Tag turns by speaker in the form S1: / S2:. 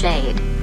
S1: shade.